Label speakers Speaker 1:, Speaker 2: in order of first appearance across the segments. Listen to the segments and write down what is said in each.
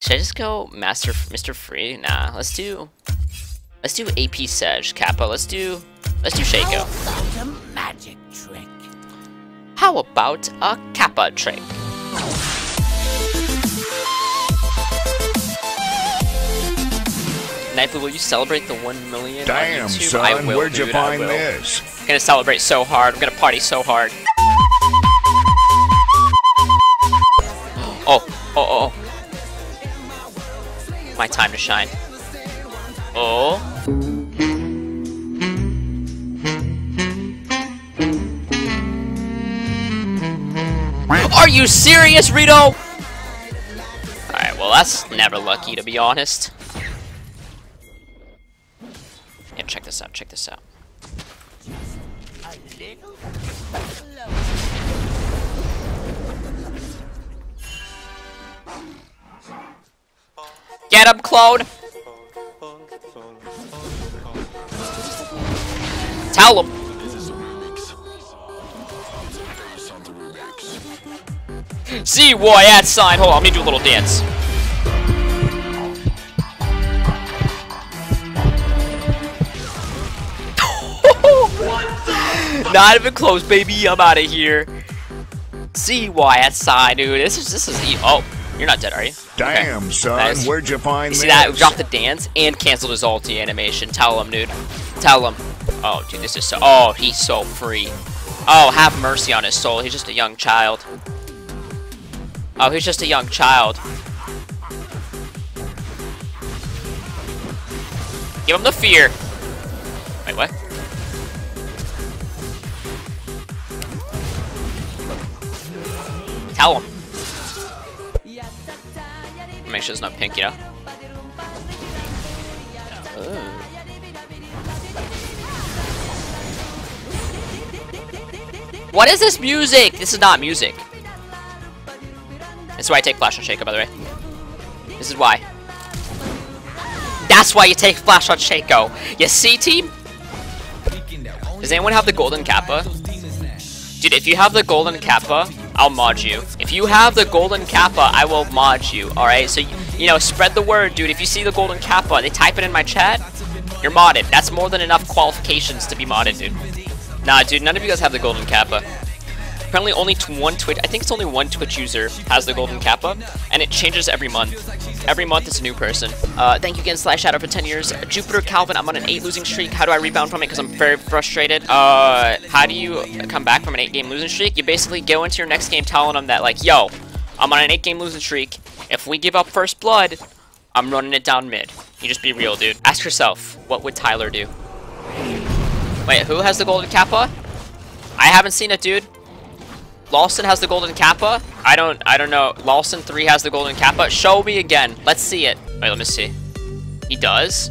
Speaker 1: Should I just go Master Mr. Free? Nah, let's do let's do AP Sedge Kappa. Let's do let's do Shaco.
Speaker 2: How about a magic trick?
Speaker 1: How about a Kappa trick? Nightly, will you celebrate the 1 million
Speaker 3: Damn,
Speaker 1: on YouTube?
Speaker 3: son,
Speaker 1: I will,
Speaker 3: where'd you
Speaker 1: dude, I
Speaker 3: find this?
Speaker 1: I'm gonna celebrate so hard. I'm gonna party so hard. My time to shine. Oh. Are you serious, Rito? Alright, well that's never lucky to be honest. Yeah, check this out, check this out. Get him, Clone! Tell him! See why at sign. Hold on, let me do a little dance. Not even close, baby. I'm out of here. See why at sign, dude. This is this is e- oh, you're not dead, are you?
Speaker 3: Damn,
Speaker 1: Okay.
Speaker 3: son,
Speaker 1: Nice.
Speaker 3: where'd you find
Speaker 1: You
Speaker 3: this?
Speaker 1: see that? Dropped the dance and canceled his ulti animation. Tell him, dude. Tell him. Oh, dude, this is so. Oh, he's so free. Oh, have mercy on his soul. He's just a young child. Oh, he's just a young child. Give him the fear. Wait, what? Tell him. Make sure it's not pink, yeah. Oh. know? What is this music? This is not music. This is why I take Flash on Shaco, by the way. This is why. That's why you take Flash on Shaco. You see, team? Does anyone have the golden kappa? Dude, if you have the golden kappa, I'll mod you. If you have the golden kappa, I will mod you, alright? So, you, you know, spread the word, dude. If you see the golden kappa, they type it in my chat, you're modded. That's more than enough qualifications to be modded, dude. Nah, dude, none of you guys have the golden kappa. Apparently only one Twitch, I think it's only one Twitch user has the golden kappa, and it changes every month. Every month it's a new person. Uh, thank you again, Slash Shadow, for 10 years. Jupiter Calvin, I'm on an 8 losing streak. How do I rebound from it? Because I'm very frustrated. Uh, how do you come back from an 8 game losing streak? You basically go into your next game telling them that, like, yo, I'm on an 8 game losing streak. If we give up first blood, I'm running it down mid. You just be real, dude. Ask yourself, what would Tyler do? Wait, who has the golden kappa? I haven't seen it, dude. Lawson has the golden kappa. I don't I don't know. Lawson 3 has the golden kappa. Show me again. Let's see it. Wait, let me see. He does?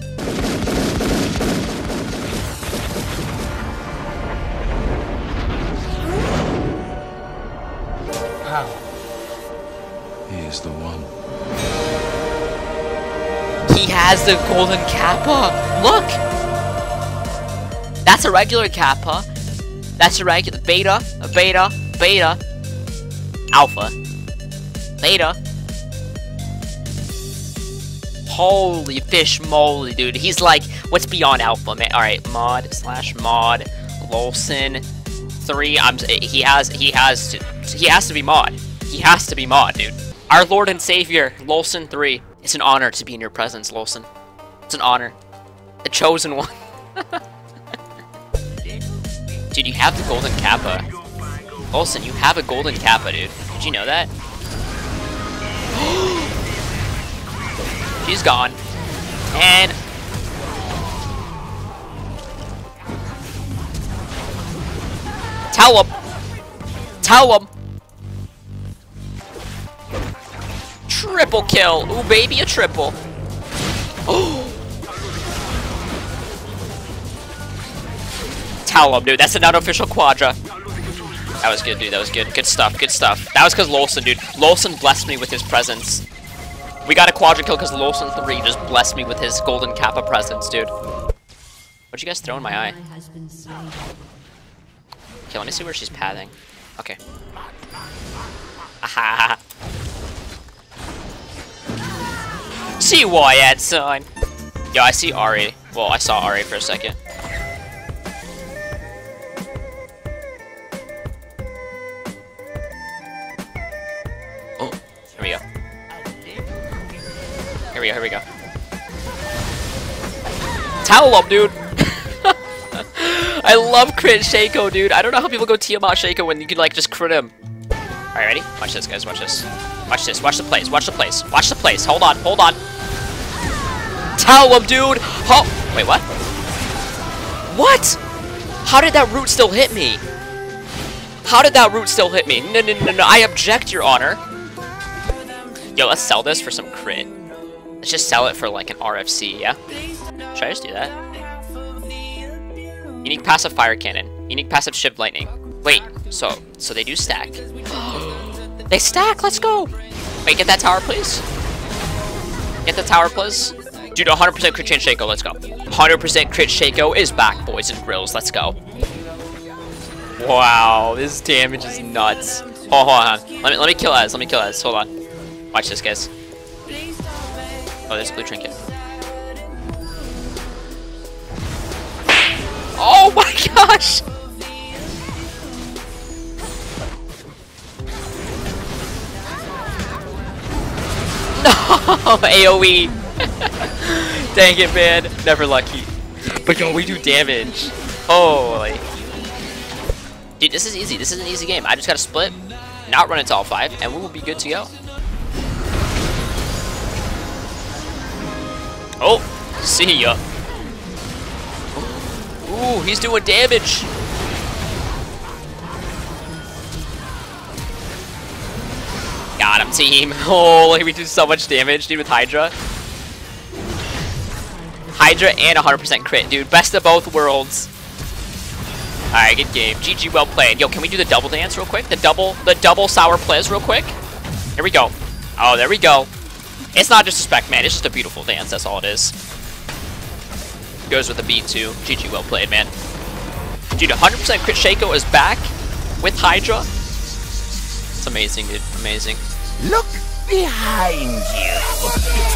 Speaker 4: He is the one.
Speaker 1: He has the golden kappa. Look. That's a regular kappa. That's a regular beta, a beta, beta, alpha, beta. Holy fish moly, dude. He's like, what's beyond alpha, man? All right, mod slash mod, Lolson, three. I'm. He has. He has to. He has to be mod. He has to be mod, dude. Our Lord and Savior, Lolson three. It's an honor to be in your presence, Lolson. It's an honor. The chosen one. dude, you have the golden kappa. Lolson, you have a golden kappa, dude. Did you know that? She's gone. And Tell him. Tell him. Triple kill. Ooh, baby, a triple. Tell him, dude. That's an unofficial quadra. That was good, dude. That was good. Good stuff. Good stuff. That was because Lolson, dude. Lolson blessed me with his presence. We got a quadra kill because Lolson 3 just blessed me with his golden kappa presence, dude. What'd you guys throw in my eye? Okay, let me see where she's pathing. Okay. Aha. see Wyatt, son. Yo, I see Ahri. Well, I saw Ahri for a second. Here we go, here we go. Towel up, dude! I love crit Shaco, dude. I don't know how people go Tiamat Shaco when you can, like, just crit him. Alright, ready? Watch this, guys. Watch this. Watch this. Watch the plays. Watch the plays. Watch the plays. Hold on. Hold on. Towel up, dude! Oh! Wait, what? What? How did that root still hit me? How did that root still hit me? No, no, no, no. I object, your honor. Yo, let's sell this for some crit. Let's just sell it for like an RFC, yeah? Should I just do that? Unique passive fire cannon. Unique passive Shiv lightning. Wait, so so they do stack. they stack, let's go! Wait, get that tower, please. Get the tower, please. Dude, 100% crit chain Shaco, let's go. 100% crit Shaco is back, boys and grills, let's go. Wow, this damage is nuts. Hold on. Let me, let me kill Ez, let me kill Ez, hold on. Watch this, guys. Oh, there's a blue trinket. Oh my gosh! No! AoE! Dang it, man. Never lucky. But yo, we do damage. Holy. Dude, this is easy. This is an easy game. I just gotta split, not run into all five, and we will be good to go. Oh, see ya. Ooh, he's doing damage. Got him, team. Holy, we do so much damage, dude, with Hydra. Hydra and 100% crit, dude. Best of both worlds. Alright, good game. GG, well played. Yo, can we do the double dance real quick? The double, the double sour plays real quick? Here we go. Oh, there we go. It's not just a spec, man. It's just a beautiful dance. That's all it is. Goes with the beat, too. GG, well played, man. Dude, 100% crit Shaco is back with Hydra. It's amazing, dude. Amazing.
Speaker 2: Look behind you.